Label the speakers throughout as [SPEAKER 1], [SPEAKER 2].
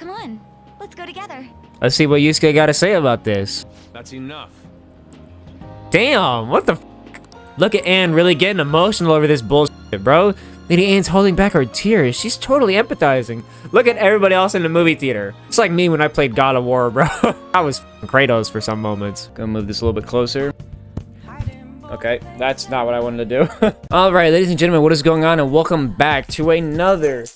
[SPEAKER 1] Come on, let's go together.
[SPEAKER 2] Let's see what Yusuke got to say about this.
[SPEAKER 3] That's enough.
[SPEAKER 2] Damn, what the f Look at Ann really getting emotional over this bullshit, bro. Lady Ann's holding back her tears. She's totally empathizing. Look at everybody else in the movie theater. It's like me when I played God of War, bro. I was Kratos for some moments. Gonna move this a little bit closer. Okay, that's not what I wanted to do. All right, ladies and gentlemen, what is going on? And welcome back to another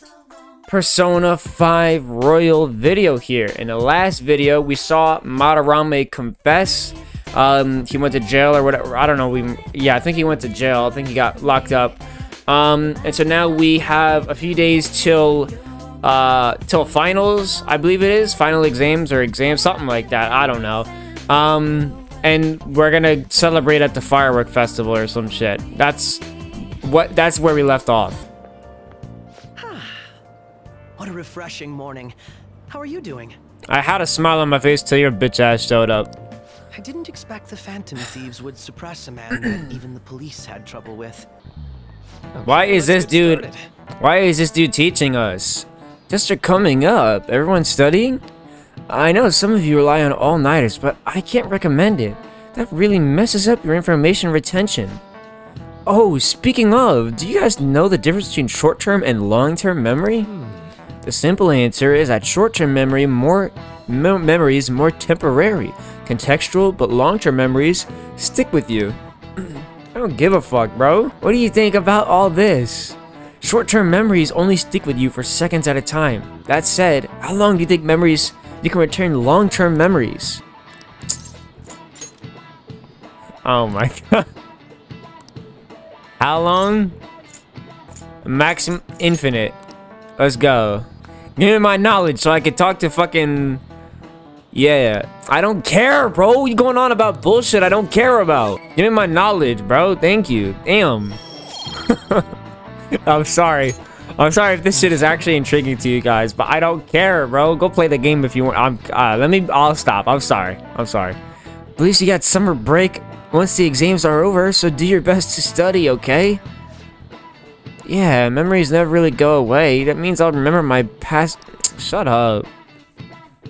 [SPEAKER 2] Persona 5 Royal video here. In the last video, we saw Madarame confess. Um, he went to jail or whatever. I don't know. We, yeah, I think he went to jail. I think he got locked up. Um, and so now we have a few days till, uh, till finals. I believe it is final exams or exams, something like that. I don't know. Um, and we're gonna celebrate at the firework festival or some shit. That's what. That's where we left off.
[SPEAKER 4] What a refreshing morning. How are you doing?
[SPEAKER 2] I had a smile on my face till your bitch ass showed up.
[SPEAKER 4] I didn't expect the Phantom Thieves would suppress a man that even the police had trouble with.
[SPEAKER 2] Why is this dude?
[SPEAKER 4] started.
[SPEAKER 2] Why is this dude teaching us? Tests are coming up. Everyone's studying? I know some of you rely on all-nighters, but I can't recommend it. That really messes up your information retention. Oh, speaking of, do you guys know the difference between short-term and long-term memory? Hmm. The simple answer is that short-term memory more me memory is more temporary, contextual, but long-term memories stick with you. I don't give a fuck, bro. What do you think about all this? Short-term memories only stick with you for seconds at a time. That said, how long do you think memories you can return long-term memories? Oh my god. How long? Maximum infinite. Let's go. Give me my knowledge so I can talk to fucking yeah, I don't care, bro. You going on about bullshit I don't care about. Give me my knowledge, bro. Thank you. Damn. I'm sorry. I'm sorry if this shit is actually intriguing to you guys, but I don't care, bro. Go play the game if you want. I'm. Uh, let me. I'll stop. I'm sorry. I'm sorry. At least you got summer break once the exams are over, so do your best to study, okay? Yeah, memories never really go away. That means I'll remember my past. Shut up.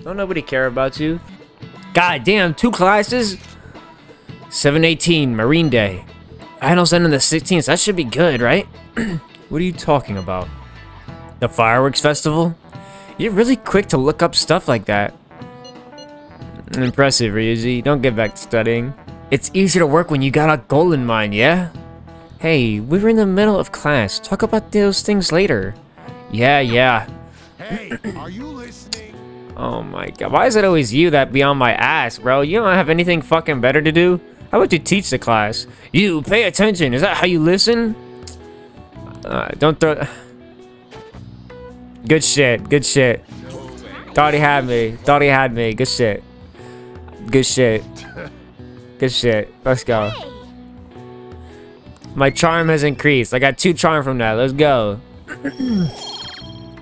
[SPEAKER 2] Don't nobody care about you. God damn, two classes? 718, Marine Day. Finals end on the 16th. That should be good, right? what are you talking about? The fireworks festival? You're really quick to look up stuff like that. Impressive, Ryuji. Don't get back to studying. It's easier to work when you got a goal in mind, yeah? Hey, we were in the middle of class. Talk about those things later. Yeah, yeah.
[SPEAKER 3] Hey, are you listening?
[SPEAKER 2] Oh my god, why is it always you that be on my ass, bro? You don't have anything fucking better to do? How about you teach the class? You, pay attention. Is that how you listen? Uh, don't throw... Good shit, good shit. Thought he had me. Thought he had me. Good shit. Good shit. Good shit. Let's go. My charm has increased. I got two charm from that. Let's go.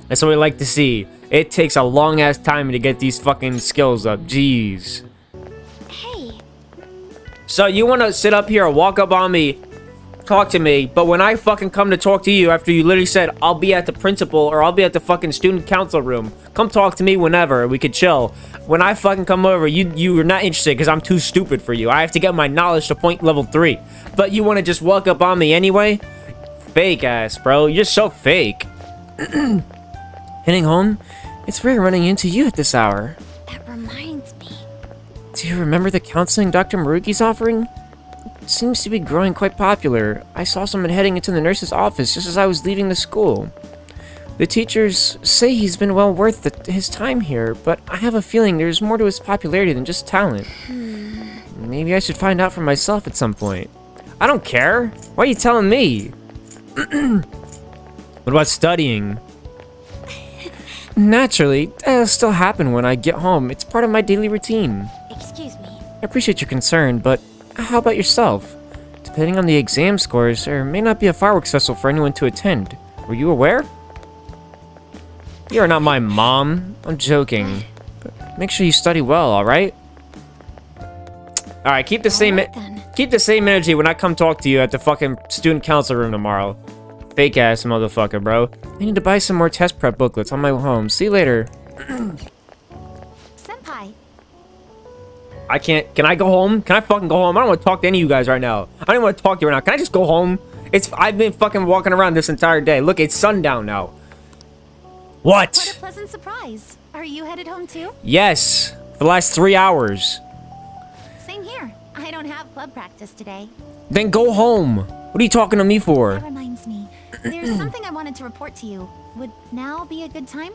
[SPEAKER 2] That's what we like to see. It takes a long ass time to get these fucking skills up. Jeez.
[SPEAKER 1] hey,
[SPEAKER 2] So you want to sit up here and walk up on me, talk to me, but when I fucking come to talk to you after you literally said I'll be at the principal or I'll be at the fucking student council room, come talk to me whenever we could chill. When I fucking come over, you you are not interested because I'm too stupid for you. I have to get my knowledge to point level three, but you want to just walk up on me anyway? Fake ass, bro. You're so fake. Heading home? It's rare running into you at this hour.
[SPEAKER 1] that reminds me.
[SPEAKER 2] Do you remember the counseling Dr. Maruki's offering? Seems to be growing quite popular. I saw someone heading into the nurse's office just as I was leaving the school. The teachers say he's been well worth the, his time here, but I have a feeling there's more to his popularity than just talent. Hmm. Maybe I should find out for myself at some point. I don't care. Why are you telling me? what about studying? Naturally, that'll still happen when I get home. It's part of my daily routine.
[SPEAKER 1] Excuse me.
[SPEAKER 2] I appreciate your concern, but how about yourself? Depending on the exam scores, there may not be a fireworks festival for anyone to attend. Were you aware? You are not my mom. I'm joking. But make sure you study well, alright? Alright, keep the same
[SPEAKER 1] Alright then.
[SPEAKER 2] keep the same energy when I come talk to you at the fucking student council room tomorrow. Fake ass motherfucker, bro. I need to buy some more test prep booklets on my way home. See you later. I can't. Can I go home? Can I fucking go home? I don't want to talk to any of you guys right now. I don't want to talk to you right now. Can I just go home? It's. I've been fucking walking around this entire day. Look, it's sundown now.
[SPEAKER 1] what
[SPEAKER 2] What a
[SPEAKER 1] pleasant surprise. Are you headed home too?
[SPEAKER 2] Yes. For the last three hours.
[SPEAKER 1] Same here. I don't have club practice today.
[SPEAKER 2] Then go home. What are you talking to me for?
[SPEAKER 1] That reminds me. There's something I wanted to report to you. Would now be a good time?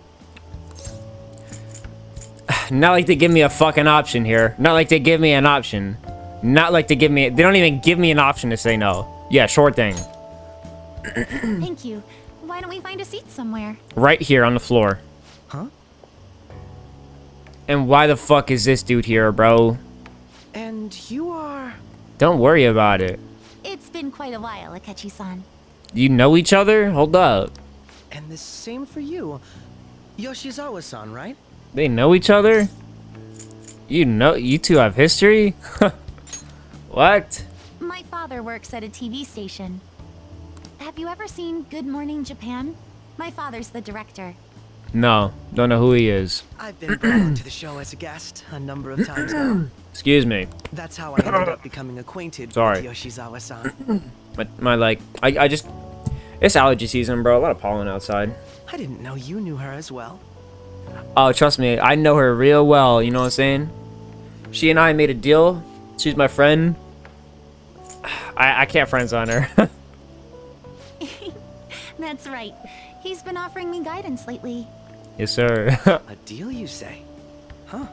[SPEAKER 2] Not like they give me a fucking option here. Not like they give me an option. Not like they give me. They don't even give me an option to say no. Yeah, sure thing.
[SPEAKER 1] Thank you. Why don't we find a seat somewhere?
[SPEAKER 2] Right here on the floor.
[SPEAKER 4] Huh?
[SPEAKER 2] And why the fuck is this dude here, bro?
[SPEAKER 4] And you are.
[SPEAKER 2] Don't worry about it.
[SPEAKER 1] It's been quite a while, Akechi-san.
[SPEAKER 2] You know each other? Hold up.
[SPEAKER 4] And the same for you. Yoshizawa san, right?
[SPEAKER 2] They know each other? You know, you two have history? what?
[SPEAKER 1] My father works at a TV station. Have you ever seen Good Morning Japan? My father's the director.
[SPEAKER 2] No, don't know who he is.
[SPEAKER 4] I've been brought onto the show as a guest a number of times now.
[SPEAKER 2] Excuse me.
[SPEAKER 4] That's how I ended up becoming acquainted
[SPEAKER 2] Sorry.
[SPEAKER 4] with Yoshizawa san.
[SPEAKER 2] My, my like, I, I just, it's allergy season, bro. A lot of pollen outside.
[SPEAKER 4] I didn't know you knew her as well.
[SPEAKER 2] Oh, trust me, I know her real well. You know what I'm saying? She and I made a deal. She's my friend. I, I can't friends on her.
[SPEAKER 1] That's right. He's been offering me guidance lately.
[SPEAKER 2] yes, sir.
[SPEAKER 4] A deal, you say? Huh.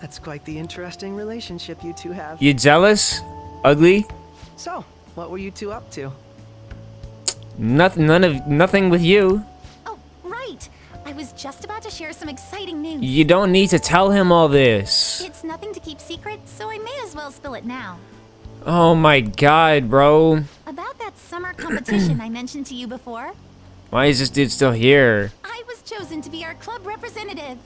[SPEAKER 4] That's quite the interesting relationship you two have.
[SPEAKER 2] you jealous? Ugly?
[SPEAKER 4] So, what were you two up to?
[SPEAKER 2] Nothing. None of nothing with you.
[SPEAKER 1] Just about to share some exciting news.
[SPEAKER 2] You don't need to tell him all this.
[SPEAKER 1] It's nothing to keep secret, so I may as well spill it now.
[SPEAKER 2] Oh my god, bro.
[SPEAKER 1] About that summer competition I mentioned to you before,
[SPEAKER 2] Why is this dude still here?
[SPEAKER 1] I was chosen to be our club representative.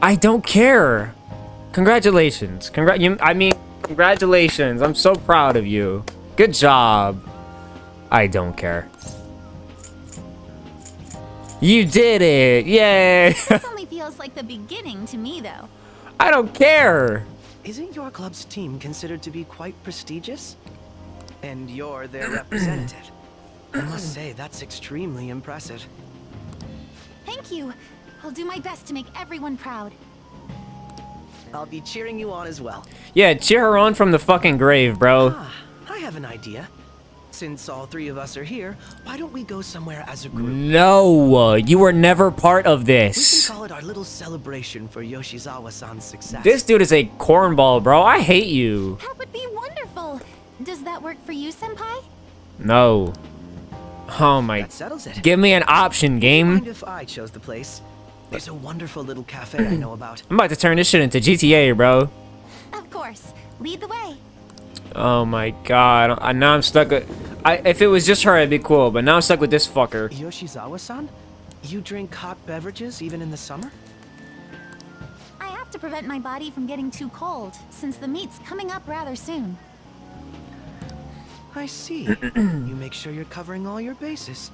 [SPEAKER 2] I don't care. Congratulations. Congrat. You, I mean, congratulations. I'm so proud of you. Good job. I don't care. You did it. Yay.
[SPEAKER 1] This only feels like the beginning to me, though.
[SPEAKER 2] I don't care.
[SPEAKER 4] Isn't your club's team considered to be quite prestigious? And you're their representative. I must say, that's extremely impressive.
[SPEAKER 1] Thank you. I'll do my best to make everyone proud.
[SPEAKER 4] I'll be cheering you on as well.
[SPEAKER 2] Yeah, cheer her on from the fucking grave, bro.
[SPEAKER 4] Ah, I have an idea. Since all three of us are here, why don't we go somewhere as a group?
[SPEAKER 2] No, uh, you were never part of this.
[SPEAKER 4] We
[SPEAKER 2] this.
[SPEAKER 4] can call it our little celebration for Yoshizawa-san's success.
[SPEAKER 2] This dude is a cornball, bro. I hate you.
[SPEAKER 1] That would be wonderful. Does that work for you, Senpai?
[SPEAKER 2] No. Oh my.
[SPEAKER 4] That settles it.
[SPEAKER 2] Give me an option, game.
[SPEAKER 4] Mind if I chose the place? There's a wonderful little cafe I know about.
[SPEAKER 2] I'm about to turn this shit into GTA, bro.
[SPEAKER 1] Of course. Lead the way.
[SPEAKER 2] Oh my god. I, now I'm stuck with... I, if it was just her, it'd be cool. But now I'm stuck with this fucker.
[SPEAKER 4] Yoshizawa-san? You drink hot beverages even in the summer?
[SPEAKER 1] I have to prevent my body from getting too cold, since the meet's coming up rather soon.
[SPEAKER 4] I see. you make sure you're covering all your bases.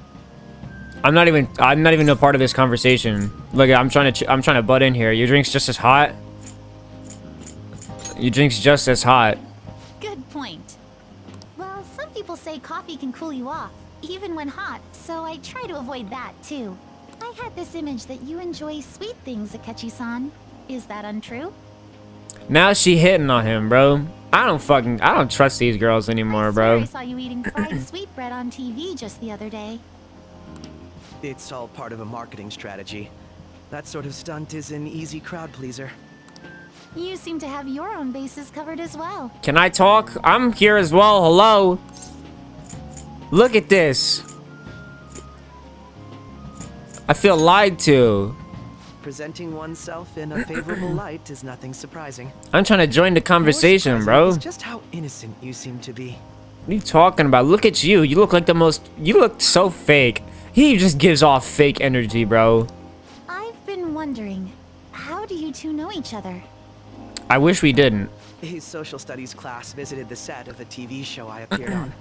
[SPEAKER 2] I'm not even... I'm not even a part of this conversation. Look, I'm trying to... I'm trying to butt in here. Your drink's just as hot. Your drink's just as hot.
[SPEAKER 1] Say coffee can cool you off, even when hot, so I try to avoid that too. I had this image that you enjoy sweet things, Akechi-san. Is that untrue?
[SPEAKER 2] Now she hitting on him, bro. I don't fucking... I don't trust these girls anymore,
[SPEAKER 1] I
[SPEAKER 2] bro.
[SPEAKER 1] I saw you eating fried sweetbread on TV just the other day.
[SPEAKER 4] It's all part of a marketing strategy. That sort of stunt is an easy crowd pleaser.
[SPEAKER 1] You seem to have your own bases covered as well.
[SPEAKER 2] Can I talk? I'm here as well. Hello. Look at this. I feel lied to.
[SPEAKER 4] Presenting oneself in a favorable light is nothing surprising.
[SPEAKER 2] I'm trying to join the conversation, bro.
[SPEAKER 4] just how innocent you seem to be.
[SPEAKER 2] What are you talking about? Look at you. You look like the most. You look so fake. He just gives off fake energy, bro.
[SPEAKER 1] I've been wondering, how do you two know each other?
[SPEAKER 2] I wish we didn't.
[SPEAKER 4] His social studies class visited the set of a TV show I appeared on.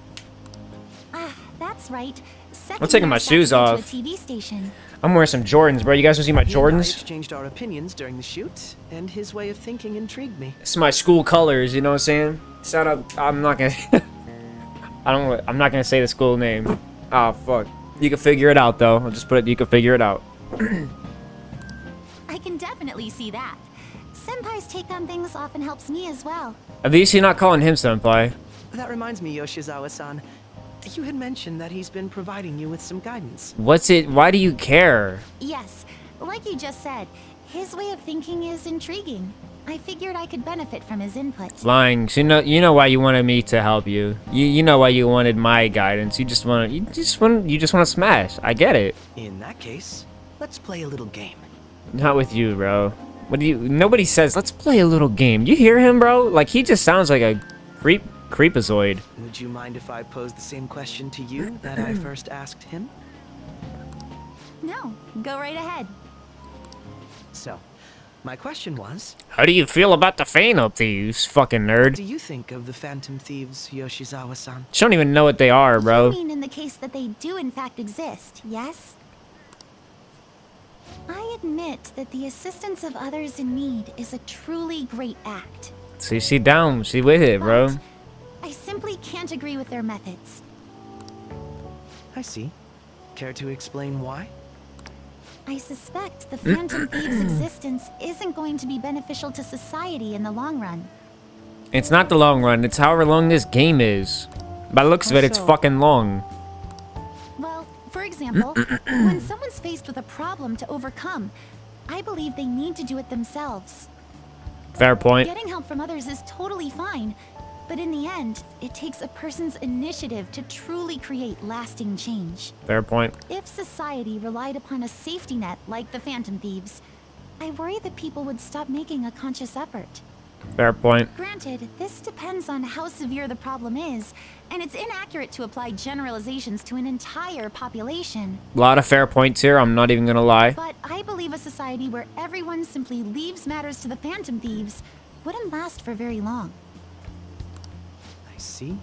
[SPEAKER 1] That's right. second
[SPEAKER 2] taking my shoes off.
[SPEAKER 1] A TV station.
[SPEAKER 2] I'm wearing some Jordans, bro. You guys want to see my
[SPEAKER 4] He and I
[SPEAKER 2] Jordans?
[SPEAKER 4] exchanged our opinions during the shoot, and his way of thinking intrigued me.
[SPEAKER 2] It's my school colors. You know what I'm saying? Shout out. I'm not gonna. I don't. I'm not gonna say the school name. Oh fuck. You can figure it out though. I'll just put it. You can figure it out.
[SPEAKER 1] I can definitely see that. Senpai's take on things often helps me as well.
[SPEAKER 2] At least you're not calling him senpai.
[SPEAKER 4] That reminds me, Yoshizawa-san. You had mentioned that he's been providing you with some guidance.
[SPEAKER 2] What's it? Why do you care?
[SPEAKER 1] Yes, like you just said, his way of thinking is intriguing. I figured I could benefit from his input.
[SPEAKER 2] Lying. So you know. You know why you wanted me to help you. You. You know why you wanted my guidance. You just want. You just want. You just want to smash. I get it.
[SPEAKER 4] In that case, let's play a little game.
[SPEAKER 2] Not with you, bro. What do you? Nobody says. Let's play a little game. You hear him, bro? Like he just sounds like a creep. Creepazoid.
[SPEAKER 4] Would you mind if I pose the same question to you that I first asked him?
[SPEAKER 1] No, go right ahead.
[SPEAKER 4] So, my question was,
[SPEAKER 2] How do you feel about the Phantom Thieves, fucking
[SPEAKER 4] what
[SPEAKER 2] nerd?
[SPEAKER 4] do you think of the Phantom Thieves, Yoshizawa-san?
[SPEAKER 2] She don't even know what they are,
[SPEAKER 1] You
[SPEAKER 2] bro.
[SPEAKER 1] mean in the case that they do in fact exist, yes? I admit that the assistance of others in need is a truly great act.
[SPEAKER 2] See, she down. She with it, bro.
[SPEAKER 1] But I simply can't agree with their methods.
[SPEAKER 4] I see. Care to explain why?
[SPEAKER 1] I suspect the Phantom Thieves' existence isn't going to be beneficial to society in the long run.
[SPEAKER 2] It's not the long run. It's however long this game is. By the looks of it, it's fucking long.
[SPEAKER 1] Well, for example, when someone's faced with a problem to overcome, I believe they need to do it themselves.
[SPEAKER 2] Fair point.
[SPEAKER 1] Getting help from others is totally fine, but in the end, it takes a person's initiative to truly create lasting change.
[SPEAKER 2] Fair point.
[SPEAKER 1] If society relied upon a safety net like the Phantom Thieves, I worry that people would stop making a conscious effort.
[SPEAKER 2] Fair point.
[SPEAKER 1] Granted, this depends on how severe the problem is, and it's inaccurate to apply generalizations to an entire population.
[SPEAKER 2] A lot of fair points here. I'm not even gonna lie.
[SPEAKER 1] But I believe a society where everyone simply leaves matters to the Phantom Thieves wouldn't last for very long.
[SPEAKER 4] I see.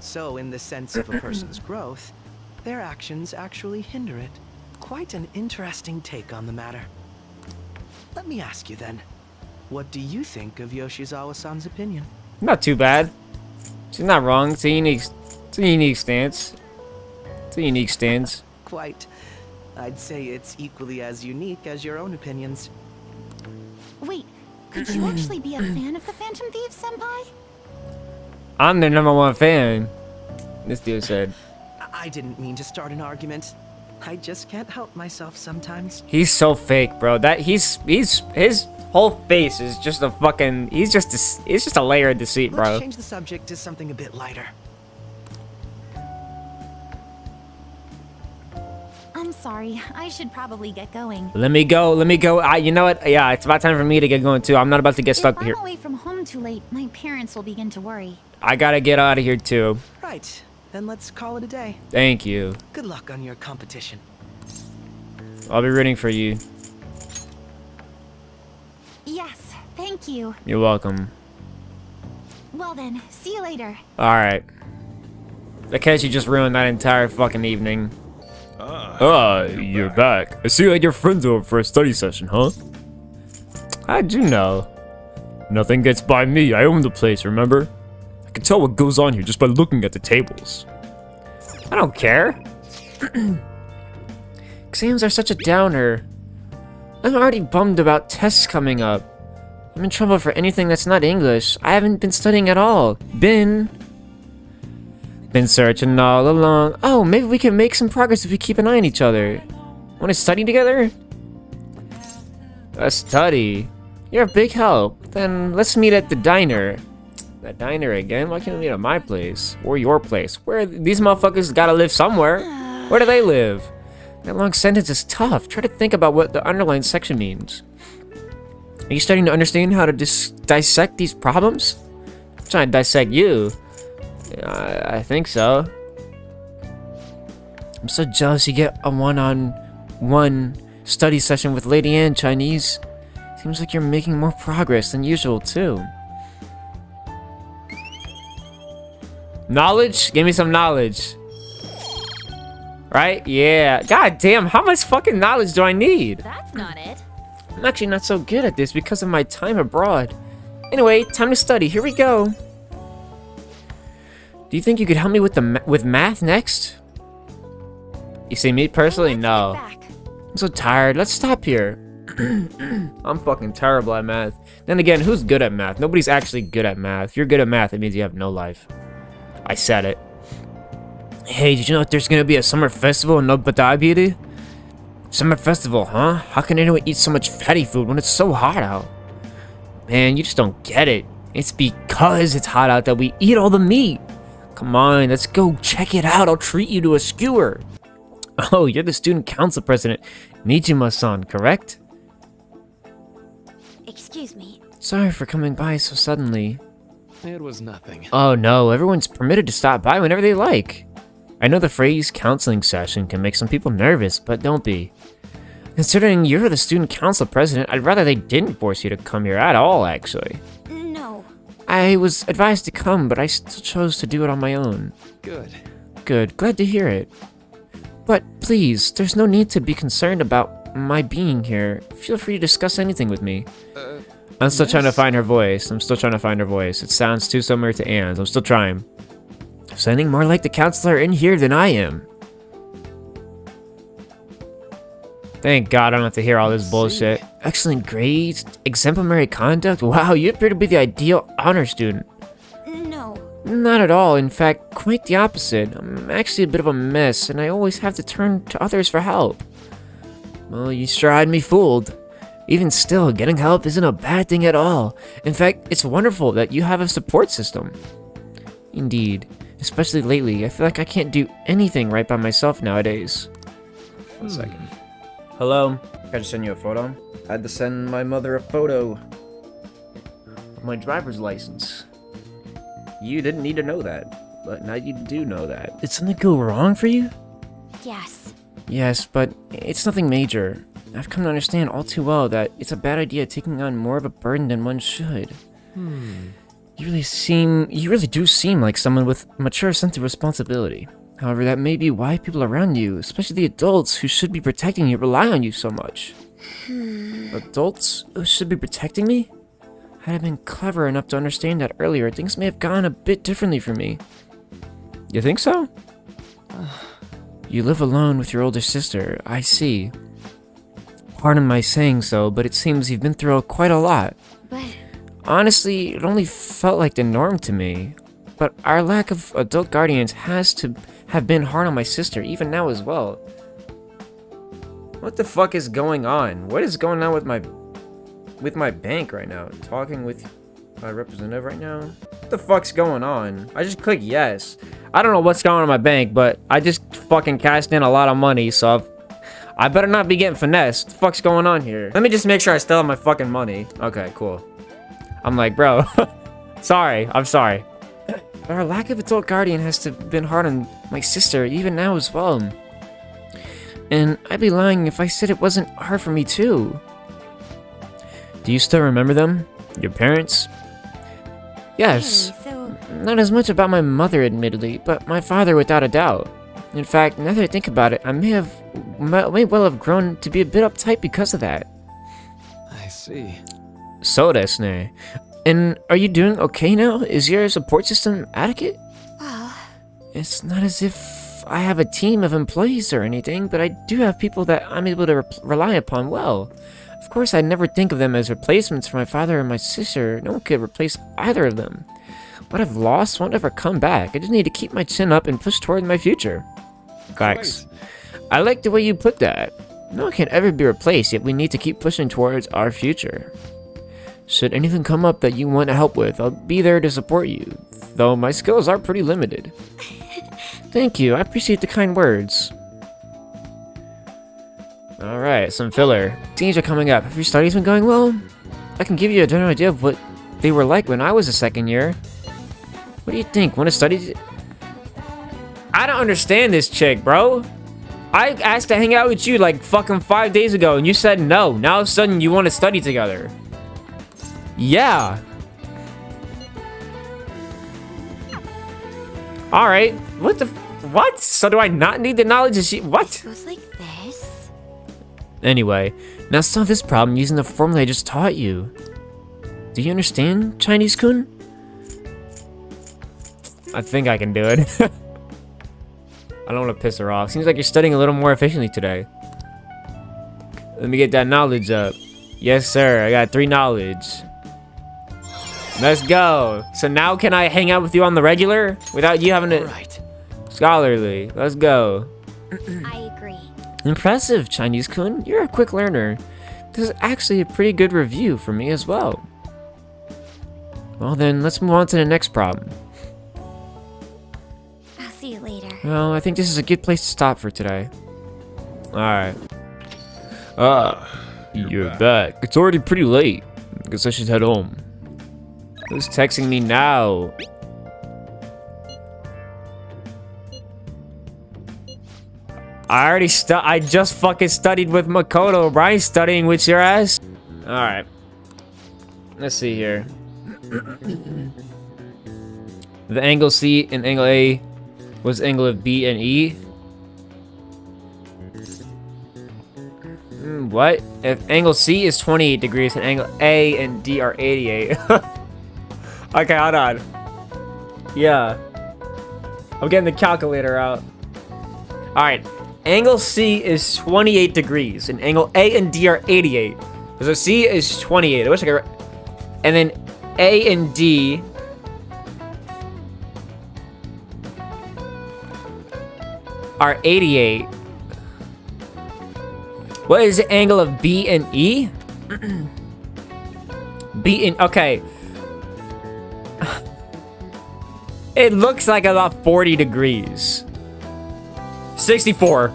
[SPEAKER 4] So, in the sense of a person's growth, their actions actually hinder it. Quite an interesting take on the matter. Let me ask you then, what do you think of Yoshizawa-san's opinion?
[SPEAKER 2] Not too bad. She's not wrong. It's a unique. It's a unique stance. It's a unique stance.
[SPEAKER 4] Quite. I'd say it's equally as unique as your own opinions.
[SPEAKER 1] Wait, could you actually be a fan of the Phantom Thieves, Senpai?
[SPEAKER 2] I'm their number one fan. This dude said.
[SPEAKER 4] I- didn't mean to start an argument. I just can't help myself sometimes.
[SPEAKER 2] He's so fake, bro. That he's he's his whole face is just a fucking. He's just a, it's just a layer of deceit,
[SPEAKER 4] Let's
[SPEAKER 2] bro.
[SPEAKER 4] change the subject to something a bit lighter.
[SPEAKER 1] Sorry, I should probably get going.
[SPEAKER 2] Let me go. Let me go. I, you know what? Yeah, it's about time for me to get going too. I'm not about to get
[SPEAKER 1] If
[SPEAKER 2] stuck
[SPEAKER 1] I'm
[SPEAKER 2] here.
[SPEAKER 1] away from home too late, my parents will begin to worry.
[SPEAKER 2] I gotta get out of here too.
[SPEAKER 4] Right, then let's call it a day.
[SPEAKER 2] Thank you.
[SPEAKER 4] Good luck on your competition.
[SPEAKER 2] I'll be rooting for you.
[SPEAKER 1] Yes, thank you.
[SPEAKER 2] You're welcome.
[SPEAKER 1] Well then, see you later.
[SPEAKER 2] All right. Akechi just ruined that entire fucking evening. Ah, you're back. I see you had your friends over for a study session, huh? How'd you know? Nothing gets by me. I own the place, remember? I can tell what goes on here just by looking at the tables. I don't care. Exams are such a downer. I'm already bummed about tests coming up. I'm in trouble for anything that's not English. I haven't been studying at all. Been. Been searching all along. Oh, maybe we can make some progress if we keep an eye on each other. Want to study together? A study? You're a big help. Then let's meet at the diner. The diner again? Why can't we meet at my place? Or your place? Where these motherfuckers gotta live somewhere. Where do they live? That long sentence is tough. Try to think about what the underlined section means. Are you starting to understand how to dis- dissect these problems? I'm trying to dissect you. I, I think so. I'm so jealous you get a one-on-one study session with Lady Ann Chinese. Seems like you're making more progress than usual, too. Knowledge? Give me some knowledge. Right? Yeah. God damn, how much fucking knowledge do I need?
[SPEAKER 5] That's not it.
[SPEAKER 2] I'm actually not so good at this because of my time abroad. Anyway, time to study. Here we go. Do you think you could help me with the ma with math next? You see, me personally, no. I'm so tired. Let's stop here. I'm fucking terrible at math. Then again, who's good at math? Nobody's actually good at math. If you're good at math, it means you have no life. I said it. Hey, did you know that there's gonna be a summer festival in Nobata Beauty? Summer festival, huh? How can anyone eat so much fatty food when it's so hot out? Man, you just don't get it. It's because it's hot out that we eat all the meat. Come on, let's go check it out. I'll treat you to a skewer. Oh, you're the student council president, Nijima-san, correct?
[SPEAKER 1] Excuse me.
[SPEAKER 2] Sorry for coming by so suddenly.
[SPEAKER 6] It was nothing.
[SPEAKER 2] Oh no, everyone's permitted to stop by whenever they like. I know the phrase counseling session can make some people nervous, but don't be. Considering you're the student council president, I'd rather they didn't force you to come here at all, actually. I was advised to come, but I still chose to do it on my own.
[SPEAKER 6] Good.
[SPEAKER 2] Good, glad to hear it. But please, there's no need to be concerned about my being here. Feel free to discuss anything with me.
[SPEAKER 6] Uh,
[SPEAKER 2] I'm still trying to find her voice. I'm still trying to find her voice. It sounds too similar to Ann's. I'm still trying. Sounding more like the counselor in here than I am. Thank God I don't have to hear all this bullshit. Excellent grades, exemplary conduct. Wow, you appear to be the ideal honor student.
[SPEAKER 1] No.
[SPEAKER 2] Not at all. In fact, quite the opposite. I'm actually a bit of a mess, and I always have to turn to others for help. Well, you sure had me fooled. Even still, getting help isn't a bad thing at all. In fact, it's wonderful that you have a support system. Indeed. Especially lately, I feel like I can't do anything right by myself nowadays. One hmm. second. Hello? Can I just send you a photo? I had to send my mother a photo of my driver's license. You didn't need to know that, but now you do know that. Did something go wrong for you?
[SPEAKER 1] Yes.
[SPEAKER 2] Yes, but it's nothing major. I've come to understand all too well that it's a bad idea taking on more of a burden than one should. Hmm. You really seem, you really do seem like someone with a mature sense of responsibility. However, that may be why people around you, especially the adults who should be protecting you, rely on you so much. Hmm. Adults who should be protecting me? Had I been clever enough to understand that earlier, things may have gone a bit differently for me. You think so? you live alone with your older sister, I see. Pardon my saying so, but it seems you've been through quite a lot.
[SPEAKER 1] But
[SPEAKER 2] Honestly, it only felt like the norm to me. But our lack of adult guardians has to have been hard on my sister, even now as well. What the fuck is going on? What is going on with my with my bank right now? Talking with my representative right now? What the fuck's going on? I just click yes. I don't know what's going on in my bank, but I just fucking cashed in a lot of money, so I better not be getting finessed. The fuck's going on here? Let me just make sure I still have my fucking money. Okay, cool. I'm like, bro, sorry, I'm sorry. But our lack of adult guardian has to been hard on my sister, even now as well. And I'd be lying if I said it wasn't hard for me too. Do you still remember them? Your parents? Yes.
[SPEAKER 1] hey, so
[SPEAKER 2] Not as much about my mother, admittedly, but my father without a doubt. In fact, now that I think about it, I may have, may well have grown to be a bit uptight because of that.
[SPEAKER 6] I see.
[SPEAKER 2] So desu And are you doing okay now? Is your support system adequate?
[SPEAKER 1] well,
[SPEAKER 2] It's not as if I have a team of employees or anything, but I do have people that I'm able to re- rely upon well. Of course, I'd never think of them as replacements for my father and my sister. No one could replace either of them. What I've lost won't ever come back. I just need to keep my chin up and push toward my future. Thanks. I like the way you put that. No one can ever be replaced, yet we need to keep pushing towards our future. Should anything come up that you want to help with, I'll be there to support you, though my skills are pretty limited. Thank you, I appreciate the kind words. Alright, some filler. Teams are coming up. Have your studies been going well? I can give you a general idea of what they were like when I was a second year. What do you think? Want to study? I don't understand this chick, bro. I asked to hang out with you like fucking five days ago and you said no. Now all of a sudden you want to study together. Yeah. Alright. What the... What? So do I not need the knowledge of she? What?
[SPEAKER 1] Goes like this.
[SPEAKER 2] Anyway, now solve this problem using the formula I just taught you. Do you understand, Chinese-kun? I think I can do it. I don't want to piss her off. Seems like you're studying a little more efficiently today. Let me get that knowledge up. Yes, sir. I got three knowledge. Let's go. So now can I hang out with you on the regular without you having to...
[SPEAKER 4] Right.
[SPEAKER 2] Scholarly. Let's go.
[SPEAKER 1] I agree.
[SPEAKER 2] Impressive, Chinese-kun. You're a quick learner. This is actually a pretty good review for me as well. Well then, let's move on to the next problem.
[SPEAKER 1] I'll see you later.
[SPEAKER 2] Well, I think this is a good place to stop for today. Alright. Ah, you're, back. It's already pretty late. I Guess I should head home. Who's texting me now? I already stu- I just fucking studied with Makoto. Brian studying with your ass? Alright. Let's see here. the angle C and angle A was angle of B and E. Hmm, what? If angle C is 28 degrees and angle A and D are 88. okay, hold on. Yeah. I'm getting the calculator out. Alright. Angle C is 28 degrees and angle A and D are 88. So C is 28. I wish I could... And then A and D are 88. What is the angle of B and E? B and okay. It looks like about 40 degrees. 64.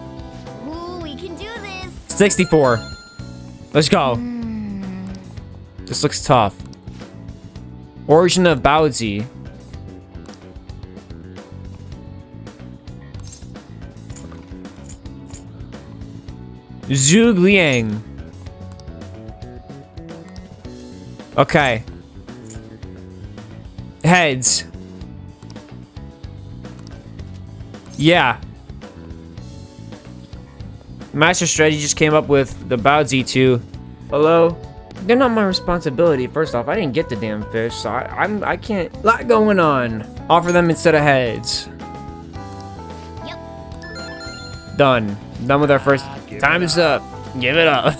[SPEAKER 1] Ooh, we can do this.
[SPEAKER 2] 64. Let's go. Hmm. This looks tough. Origin of Baozi. Zhuge Liang. Okay. Heads. Yeah. Master Strategy just came up with the Bao Z2. Hello? They're not my responsibility. First off, I didn't get the damn fish, so I, I'm I can't. Lot going on. Offer them instead of heads.
[SPEAKER 1] Yep.
[SPEAKER 2] Done. Done with our first. Time is up. Give it up.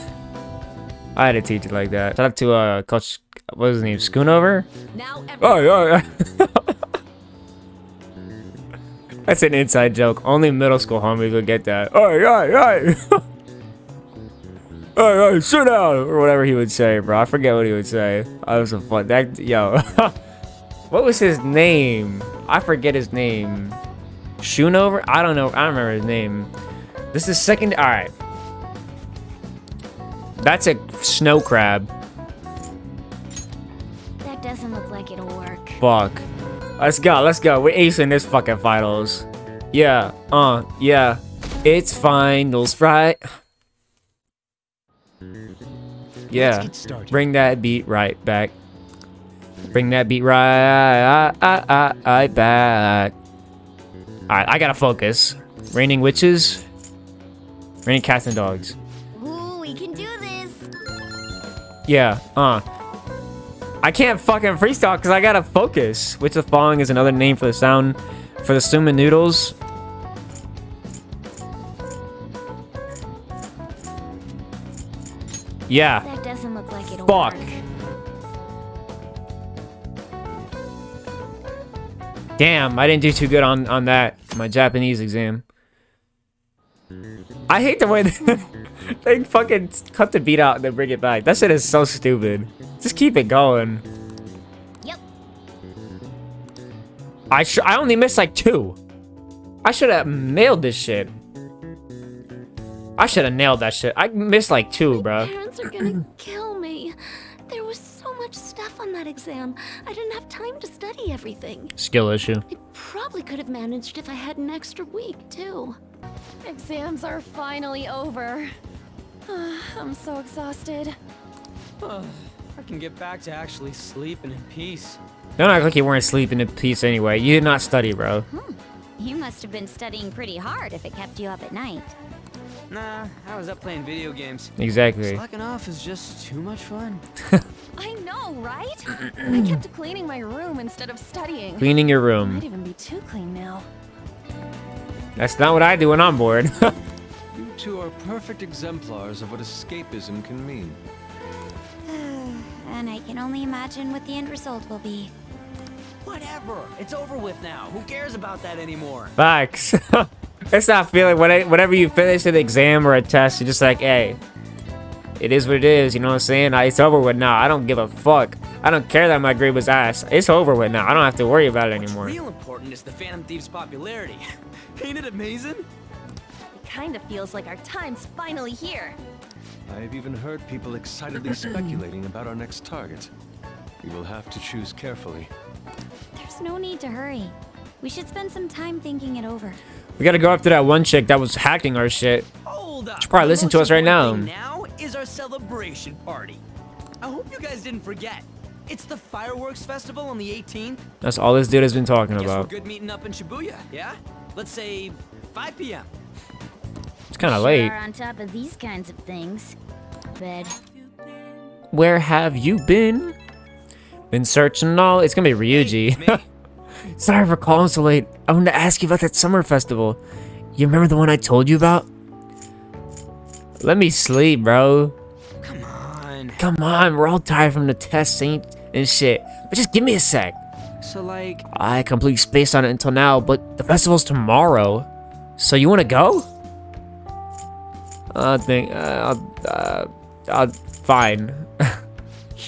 [SPEAKER 2] I had to teach it like that. Shout out to uh Coach. What was his name? Schoonover.
[SPEAKER 5] Now every
[SPEAKER 2] Oh yeah. That's an inside joke. Only middle school homies will get that. Oh yeah, yeah. Hey, hey, sit down, or whatever he would say, bro. I forget what he would say. I was a fun. That yo, what was his name? I forget his name. Schoonover? I don't know. I don't remember his name. This is second. All right. That's a snow crab.
[SPEAKER 1] That doesn't look like it'll work.
[SPEAKER 2] Fuck. Let's go, let's go. We're acing this fucking finals. Yeah, uh, yeah. It's finals, right? Yeah. Bring that beat right back. Bring that beat right, I, I, I, I back. Alright, I gotta focus. Raining witches. Raining cats and dogs.
[SPEAKER 1] Ooh, we can do this.
[SPEAKER 2] Yeah, uh. I can't fucking freestyle because I gotta focus. Which the following is another name for the sound for the somen noodles. Yeah.
[SPEAKER 1] That doesn't look like it'll
[SPEAKER 2] Fuck.
[SPEAKER 1] work.
[SPEAKER 2] Damn, I didn't do too good on on that my Japanese exam. I hate the way they, they fucking cut the beat out and then bring it back. That shit is so stupid. Just keep it going.
[SPEAKER 1] Yep.
[SPEAKER 2] I sh I only missed like two. I should have nailed this shit. I should have nailed that shit. I missed like two, bro.
[SPEAKER 5] parents are gonna kill me. There was so much stuff on that exam. I didn't have time to study everything.
[SPEAKER 2] Skill issue.
[SPEAKER 5] I probably could have managed if I had an extra week, too. Exams are finally over. I'm so exhausted.
[SPEAKER 7] I can get back to actually sleeping in peace.
[SPEAKER 2] Don't act like you weren't sleeping in peace anyway. You did not study, bro. Hmm.
[SPEAKER 8] You must have been studying pretty hard if it kept you up at night.
[SPEAKER 7] Nah, I was up playing video games.
[SPEAKER 2] Exactly.
[SPEAKER 7] Slacking off is just too much fun.
[SPEAKER 5] I know, right? I kept cleaning my room instead of studying.
[SPEAKER 2] Cleaning your room.
[SPEAKER 5] Might even be too clean now.
[SPEAKER 2] That's not what I do when I'm bored.
[SPEAKER 6] You two are perfect exemplars of what escapism can mean.
[SPEAKER 8] And I can only imagine what the end result will be.
[SPEAKER 7] Whatever. It's over with now. Who cares about that anymore?
[SPEAKER 2] Facts. it's not feeling when I, whenever you finish an exam or a test, you're just like, hey, it is what it is. You know what I'm saying? It's over with now. I don't give a fuck. I don't care that my grade was ass. It's over with now. I don't have to worry about it anymore.
[SPEAKER 7] Real important is the Phantom Thief's popularity. Ain't it amazing?
[SPEAKER 5] It kind of feels like our time's finally here.
[SPEAKER 6] I've even heard people excitedly speculating about our next target. We will have to choose carefully.
[SPEAKER 8] There's no need to hurry. We should spend some time thinking it over.
[SPEAKER 2] We gotta go after that one chick that was hacking our shit.
[SPEAKER 7] Hold up.
[SPEAKER 2] Should probably listen to us right now.
[SPEAKER 7] Now is our celebration party. I hope you guys didn't forget. It's the fireworks festival on the 18th.
[SPEAKER 2] That's all this dude has been talking
[SPEAKER 7] Guess we're
[SPEAKER 2] about.
[SPEAKER 7] good meeting up in Shibuya, yeah? Let's say 5 p.m.
[SPEAKER 2] It's kind of late.
[SPEAKER 8] Sure on top of these kinds of things. Bed.
[SPEAKER 2] Where have you been? Been searching all. It's gonna be Ryuji.
[SPEAKER 7] Me?
[SPEAKER 2] Sorry for calling so late. I wanted to ask you about that summer festival. You remember the one I told you about? Let me sleep, bro.
[SPEAKER 7] Come on.
[SPEAKER 2] Come on, we're all tired from the test ain't and shit. But just give me a sec.
[SPEAKER 7] So, like,
[SPEAKER 2] I completely spaced on it until now, but the festival's tomorrow. So you wanna go? I think, uh, I'll, uh, I'll, fine.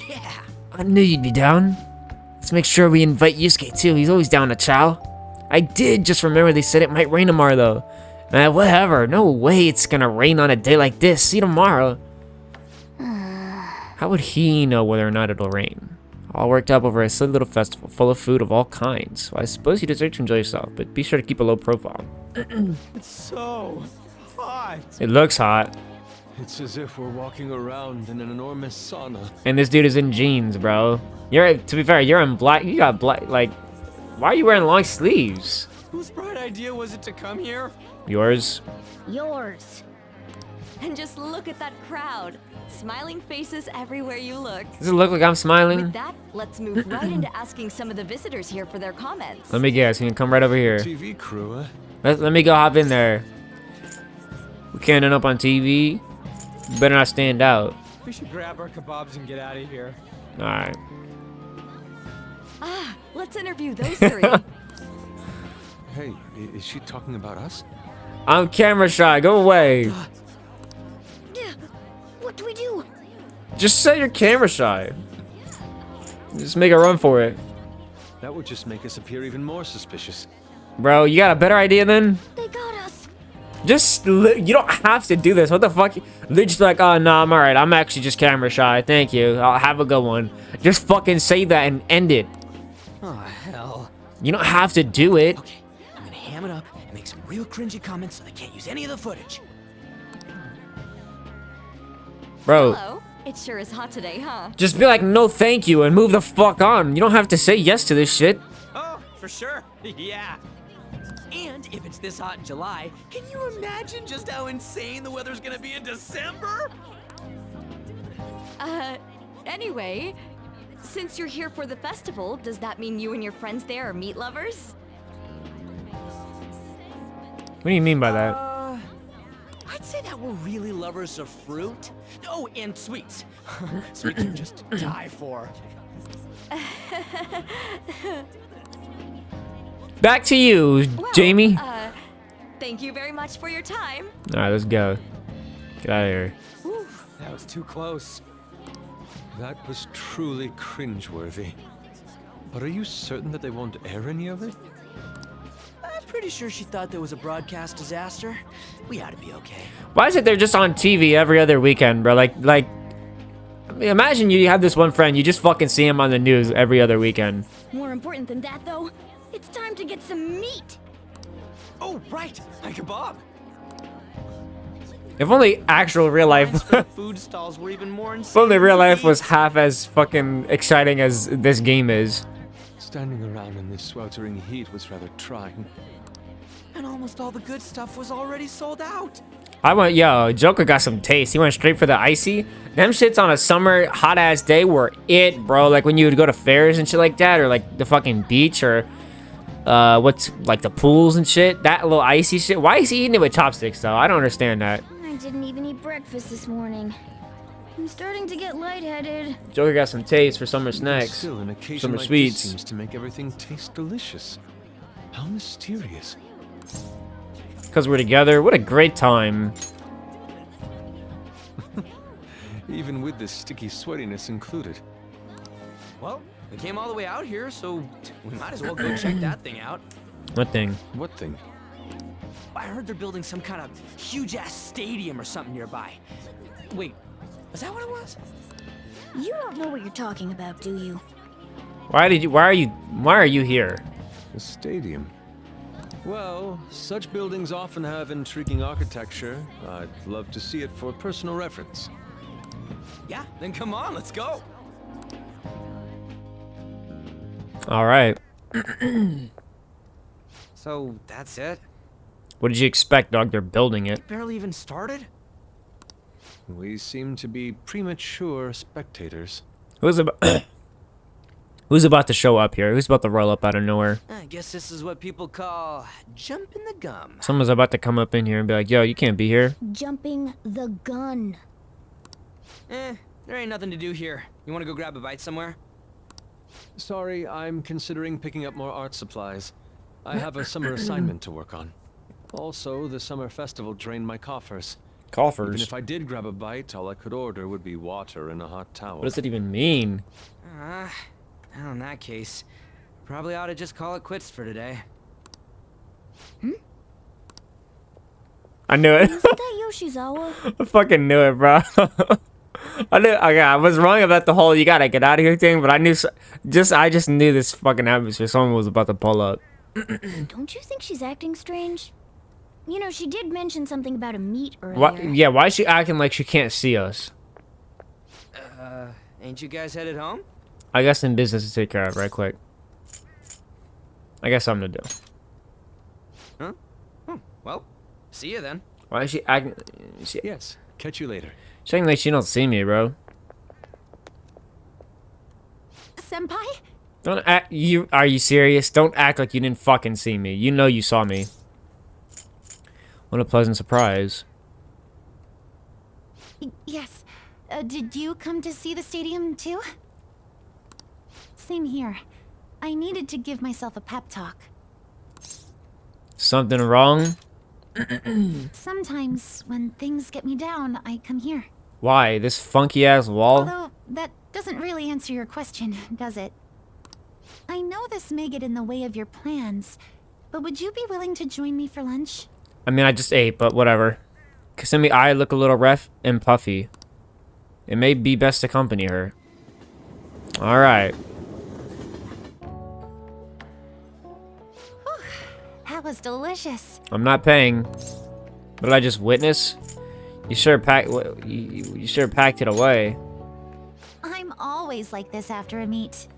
[SPEAKER 7] yeah.
[SPEAKER 2] I knew you'd be down. Let's make sure we invite Yusuke too. He's always down to chow. I did just remember they said it might rain tomorrow though. Uh, whatever. No way it's gonna rain on a day like this. See you tomorrow. How would he know whether or not it'll rain? All worked up over a silly little festival full of food of all kinds. Well, I suppose you deserve to enjoy yourself, but be sure to keep a low profile.
[SPEAKER 7] It's so hot.
[SPEAKER 2] It looks hot.
[SPEAKER 6] It's as if we're walking around in an enormous sauna.
[SPEAKER 2] And this dude is in jeans, bro. You're, to be fair, you're in black. You got black, like, why are you wearing long sleeves?
[SPEAKER 7] Whose bright idea was it to come here?
[SPEAKER 2] Yours.
[SPEAKER 5] Yours. And just look at that crowd. Smiling faces everywhere you look.
[SPEAKER 2] Does it look like I'm smiling?
[SPEAKER 5] With that, let's move right into asking some of the visitors here for their comments.
[SPEAKER 2] Let me guess. You can come right over here.
[SPEAKER 6] TV crew?
[SPEAKER 2] Let, let me go hop in there. We can't end up on TV. Better not stand out.
[SPEAKER 7] We should grab our kebabs and get out of here.
[SPEAKER 2] Alright.
[SPEAKER 5] Ah, let's interview those three.
[SPEAKER 6] Hey, is she talking about us?
[SPEAKER 2] I'm camera shy. Go away.
[SPEAKER 8] What do we do?
[SPEAKER 2] Just say you're camera shy. Just make a run for it.
[SPEAKER 6] That would just make us appear even more suspicious.
[SPEAKER 2] Bro, you got a better idea then?
[SPEAKER 8] They got us.
[SPEAKER 2] Just, you don't have to do this. What the fuck? They're just like, oh, no, I'm alright. I'm actually just camera shy. Thank you. I'll have a good one. Just fucking say that and end it.
[SPEAKER 7] Oh, hell.
[SPEAKER 2] You don't have to do it.
[SPEAKER 7] Okay, I'm gonna ham it up and make some real cringy comments so they can't use any of the footage.
[SPEAKER 2] Bro,
[SPEAKER 5] Hello. It sure is hot today, huh?
[SPEAKER 2] just be like, no thank you and move the fuck on. You don't have to say yes to this shit.
[SPEAKER 7] Oh, for sure. yeah. And if it's this hot in July, can you imagine just how insane the weather's gonna be in December?
[SPEAKER 5] Uh, anyway, since you're here for the festival, does that mean you and your friends there are meat lovers?
[SPEAKER 2] What do you mean by that?
[SPEAKER 7] Uh, I'd say that we're really lovers of fruit. Oh, and sweets. sweets are just die for.
[SPEAKER 2] Back to you,
[SPEAKER 5] Well,
[SPEAKER 2] Jamie.
[SPEAKER 5] Uh, thank you very much for your time.
[SPEAKER 2] Alright, let's go. Get out of here.
[SPEAKER 7] Whew, that was too close.
[SPEAKER 6] That was truly cringeworthy. But are you certain that they won't air any of it?
[SPEAKER 7] I'm pretty sure she thought there was a broadcast disaster. We ought to be okay.
[SPEAKER 2] Why is it they're just on TV every other weekend, bro? Like, like, I mean, imagine you have this one friend, you just fucking see him on the news every other weekend.
[SPEAKER 8] More important than that, though, it's time to get some meat.
[SPEAKER 7] Oh, right, my kebab.
[SPEAKER 2] If only actual real life, if
[SPEAKER 7] food stalls were even more insane.
[SPEAKER 2] only real life was half as fucking exciting as this game is.
[SPEAKER 6] Standing around in this sweltering heat was rather trying.
[SPEAKER 7] And almost all the good stuff was already sold out.
[SPEAKER 2] I went, yo, Joker got some taste. He went straight for the icy. Them shits on a summer hot ass day were it, bro. Like when you would go to fairs and shit like that, or like the fucking beach, or uh, what's like the pools and shit. That little icy shit. Why is he eating it with chopsticks though? I don't understand that.
[SPEAKER 8] I didn't even eat breakfast this morning. I'm starting to get lightheaded.
[SPEAKER 2] Joker got some taste for summer snacks.
[SPEAKER 6] Still, an occasion
[SPEAKER 2] Summer
[SPEAKER 6] like
[SPEAKER 2] sweets.
[SPEAKER 6] seems to make everything taste delicious. How mysterious.
[SPEAKER 2] Cause we're together. What a great time.
[SPEAKER 6] Even with the sticky sweatiness included.
[SPEAKER 7] Well, we came all the way out here, so we might as well go check that thing out.
[SPEAKER 2] What thing?
[SPEAKER 6] What thing?
[SPEAKER 7] I heard they're building some kind of huge ass stadium or something nearby. Wait, is that what it was?
[SPEAKER 8] You don't know what you're talking about, do you?
[SPEAKER 2] Why did you? Why are you? Why are you here?
[SPEAKER 6] A stadium. Well, such buildings often have intriguing architecture. I'd love to see it for personal reference.
[SPEAKER 7] Yeah, then come on, let's go.
[SPEAKER 2] All right.
[SPEAKER 7] So that's it?
[SPEAKER 2] What did you expect, dog? They're building it.
[SPEAKER 7] Barely even started?
[SPEAKER 6] We seem to be premature spectators.
[SPEAKER 2] Who's about? Who's about to show up here? Who's about to roll up out of nowhere?
[SPEAKER 7] I guess this is what people call jumping the gum.
[SPEAKER 2] Someone's about to come up in here and be like, "Yo, you can't be here."
[SPEAKER 8] Jumping the gun.
[SPEAKER 7] Eh, there ain't nothing to do here. You wanna go grab a bite somewhere?
[SPEAKER 6] Sorry, I'm considering picking up more art supplies. I have a summer assignment to work on. Also, the summer festival drained my coffers. Coffers? Even
[SPEAKER 2] Coffers.
[SPEAKER 6] if I did grab a bite, all I could order would be water and a hot towel.
[SPEAKER 2] What does it even mean?
[SPEAKER 7] Uh, well, in that case, probably ought to just call it quits for today. Hmm?
[SPEAKER 2] I knew it.
[SPEAKER 8] Is that Yoshizawa?
[SPEAKER 2] I fucking knew it, bro. I knew. Okay, I was wrong about the whole "you gotta get out of here" thing, but I knew. Just I just knew this fucking atmosphere. Someone was about to pull up.
[SPEAKER 8] Don't you think she's acting strange? You know, she did mention something about a meet earlier.
[SPEAKER 2] Why? Yeah. Why is she acting like she can't see us?
[SPEAKER 7] Uh, ain't you guys headed home?
[SPEAKER 2] I got some business to take care of right quick. I got something to do.
[SPEAKER 7] Huh? Oh, well, see you then.
[SPEAKER 2] Why is she acting? She,
[SPEAKER 6] Yes, catch you later.
[SPEAKER 2] she acting like she don't see me, bro.
[SPEAKER 1] Senpai?
[SPEAKER 2] Don't act. You are you serious? Don't act like you didn't fucking see me. You know you saw me. What a pleasant surprise.
[SPEAKER 1] Yes. Uh, did you come to see the stadium too? Same here. I needed to give myself a pep talk.
[SPEAKER 2] Something wrong?
[SPEAKER 1] Sometimes, when things get me down, I come here.
[SPEAKER 2] Why? This funky ass wall?
[SPEAKER 1] Although, that doesn't really answer your question, does it? I know this may get in the way of your plans, but would you be willing to join me for lunch?
[SPEAKER 2] I mean, I just ate, but whatever. Kasumi, I look a little rough and puffy. It may be best to accompany her. Alright.
[SPEAKER 1] That was delicious.
[SPEAKER 2] I'm not paying. What did I just witness? You sure packed. You, you you sure packed it away.
[SPEAKER 1] I'm always like this after a meet.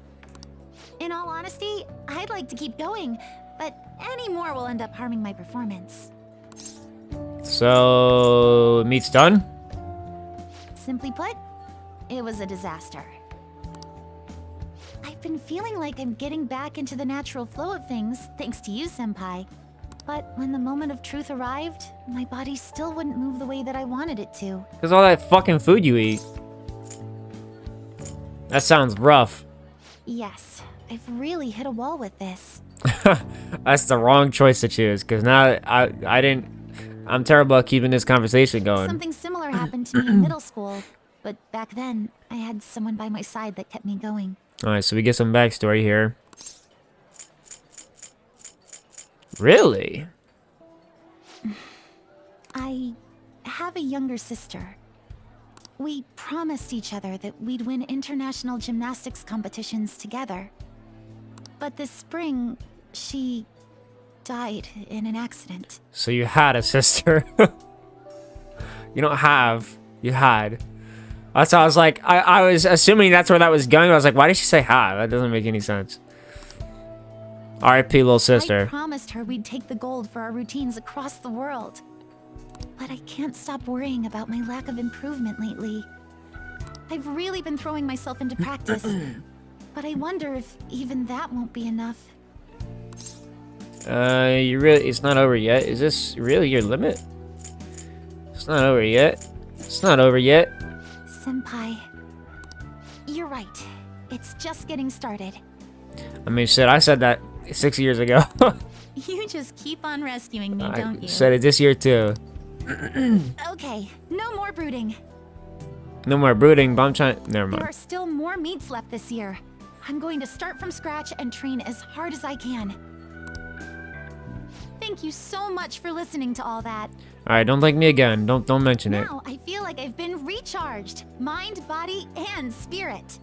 [SPEAKER 1] In all honesty, I'd like to keep going, but any more will end up harming my performance.
[SPEAKER 2] So meet's done.
[SPEAKER 1] Simply put, it was a disaster. I've been feeling like I'm getting back into the natural flow of things, thanks to you, Senpai. But when the moment of truth arrived, my body still wouldn't move the way that I wanted it to.
[SPEAKER 2] Cause all that fucking food you eat. That sounds rough.
[SPEAKER 1] Yes, I've really hit a wall with this.
[SPEAKER 2] That's the wrong choice to choose. Cause now I I didn't. I'm terrible at keeping this conversation going.
[SPEAKER 1] Something similar happened to me in middle school, but back then, I had someone by my side that kept me going.
[SPEAKER 2] All right, so we get some backstory here. Really?
[SPEAKER 1] I have a younger sister. We promised each other that we'd win international gymnastics competitions together. But this spring, she died in an accident.
[SPEAKER 2] So you had a sister. you don't have. You had. That's why I was like, I, I was assuming that's where that was going. I was like, why did she say hi? That doesn't make any sense. R.I.P. little sister.
[SPEAKER 1] I promised her we'd take the gold for our routines across the world. But I can't stop worrying about my lack of improvement lately. I've really been throwing myself into practice, but I wonder if even that won't be enough.
[SPEAKER 2] Uh, you really? It's not over yet. Is this really your limit? It's not over yet. It's not over yet.
[SPEAKER 1] Senpai, you're right. It's just getting started.
[SPEAKER 2] I mean, shit. I said that six years ago.
[SPEAKER 1] You just keep on rescuing me,
[SPEAKER 2] I
[SPEAKER 1] don't you?
[SPEAKER 2] said it this year too.
[SPEAKER 1] Okay, no more brooding.
[SPEAKER 2] No more brooding, but I'm trying. Never
[SPEAKER 1] There are still more meets left this year. I'm going to start from scratch and train as hard as I can. Thank you so much for listening to all that.
[SPEAKER 2] All right, don't thank me again. Don't don't mention it.
[SPEAKER 1] Now I feel like I've been recharged mind, body, and spirit.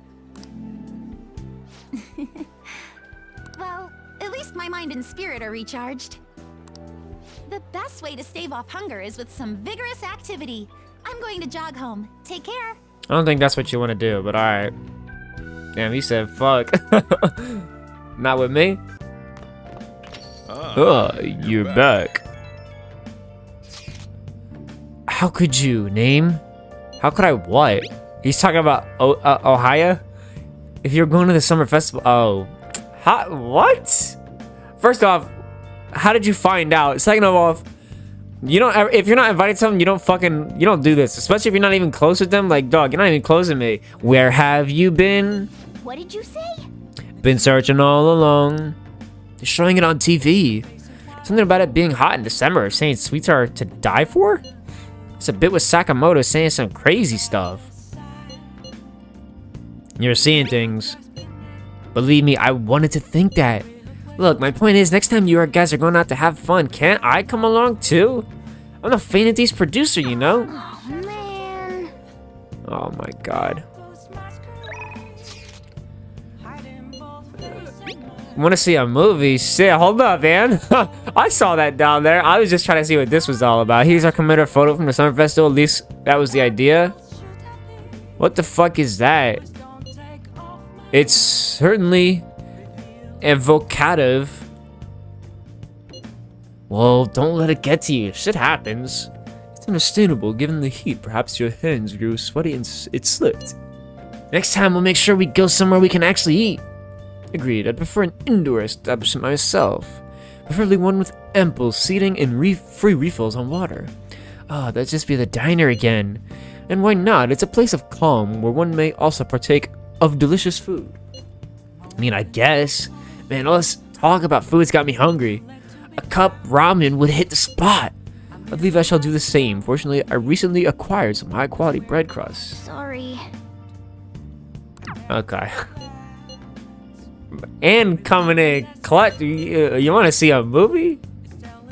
[SPEAKER 1] well, at least my mind and spirit are recharged. The best way to stave off hunger is with some vigorous activity. I'm going to jog home. Take care.
[SPEAKER 2] I don't think that's what you want to do, but all right. Damn, you said fuck. Not with me. Oh, you're back. How could you name? How could I what? He's talking about o uh, Ohio. If you're going to the summer festival, oh, how, what? First off, how did you find out? Second of all, you don't ever, if you're not invited to something, you don't fucking you don't do this. Especially if you're not even close with them. Like, dog, you're not even close with me. Where have you been?
[SPEAKER 8] What did you say?
[SPEAKER 2] Been searching all along. They're showing it on TV. Something about it being hot in December, saying sweets are to die for? It's a bit with Sakamoto saying some crazy stuff. You're seeing things. Believe me, I wanted to think that. Look, my point is, next time you guys are going out to have fun, can't I come along too? I'm the Fainantes producer, you know?
[SPEAKER 8] Oh, man.
[SPEAKER 2] Oh my god. Want to see a movie? Shit, hold up, man. I saw that down there. I was just trying to see what this was all about. Here's our commemorative photo from the Summer Festival. At least that was the idea. What the fuck is that? It's certainly evocative. Well, don't let it get to you. Shit happens. It's understandable given the heat. Perhaps your hands grew sweaty and it slipped. Next time, we'll make sure we go somewhere we can actually eat. Agreed. I'd prefer an indoor establishment myself. Preferably one with ample seating and re- free refills on water. Ah, that'd just be the diner again. And why not? It's a place of calm where one may also partake of delicious food. I mean, I guess. Man, all this talk about food's got me hungry. A cup ramen would hit the spot. I believe I shall do the same. Fortunately, I recently acquired some high quality bread crusts.
[SPEAKER 8] Sorry.
[SPEAKER 2] Okay. And coming in clutch, you, uh, you want to see a movie?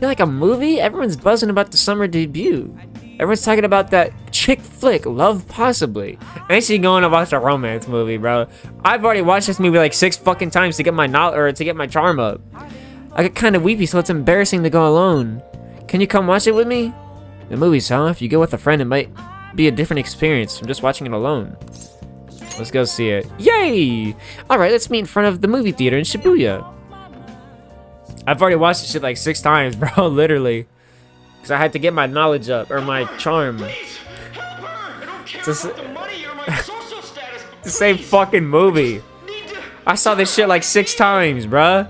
[SPEAKER 2] You like a movie? Everyone's buzzing about the summer debut. Everyone's talking about that chick flick, Love Possibly. I you going to watch a romance movie, bro. I've already watched this movie like six fucking times to get my knowledge or to get my charm up. I get kind of weepy, so it's embarrassing to go alone. Can you come watch it with me? The movie's huh? If you go with a friend, it might be a different experience from just watching it alone. Let's go see it. Yay! Alright, let's meet in front of the movie theater in Shibuya. I've already watched this shit like six times, bro, literally. Because I had to get my knowledge up, or my charm. The, same fucking movie. I saw this shit like six times, bruh.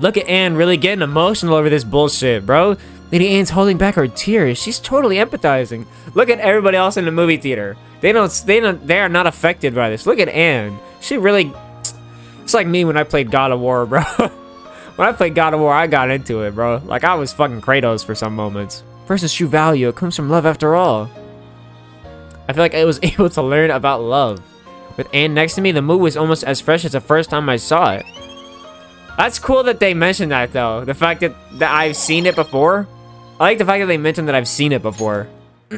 [SPEAKER 2] Look at Ann really getting emotional over this bullshit, bro. Lady Ann's holding back her tears. She's totally empathizing. Look at everybody else in the movie theater. They don't. They don't. They are not affected by this. Look at Ann. She really. It's like me when I played God of War, bro. when I played God of War, I got into it, bro. Like I was fucking Kratos for some moments. Person's true value it comes from love after all. I feel like I was able to learn about love. With Ann next to me, the movie was almost as fresh as the first time I saw it. That's cool that they mentioned that though. The fact that, that I've seen it before. I like the fact that they mentioned that I've seen it before.